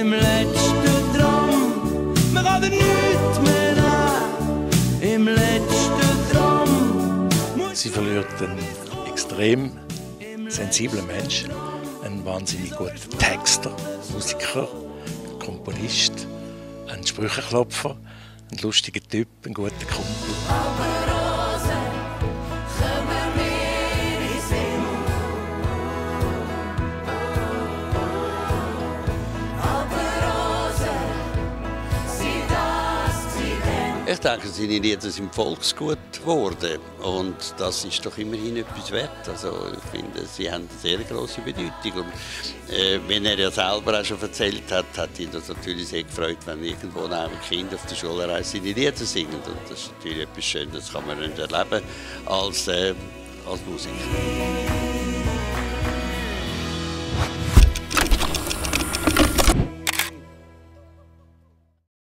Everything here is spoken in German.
im letzten. Man kann dir nichts mehr nehmen, im letzten Traum. Sie verliert einen extrem sensiblen Menschen, einen wahnsinnig guten Texter, Musiker, Komponist, einen Sprücheklopfer, einen lustigen Typ, einen guten Kumpel. Ich denke, seine Lieder sind Volksgut geworden und das ist doch immerhin etwas wert. Also ich finde, sie haben eine sehr große Bedeutung und äh, wenn er ja selber auch schon erzählt hat, hat ihn das natürlich sehr gefreut, wenn irgendwo ein Kind auf der Schulreise seine Lieder singen und das ist natürlich etwas Schönes, das kann man nicht erleben als, äh, als Musiker.